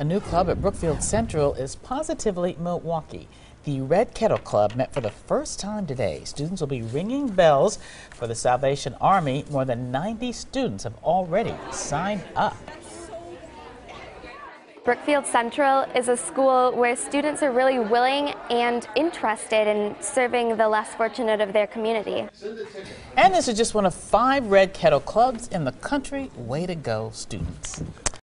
A new club at Brookfield Central is positively Milwaukee. The Red Kettle Club met for the first time today. Students will be ringing bells for the Salvation Army. More than 90 students have already signed up. Brookfield Central is a school where students are really willing and interested in serving the less fortunate of their community. And this is just one of five Red Kettle clubs in the country. Way to go, students.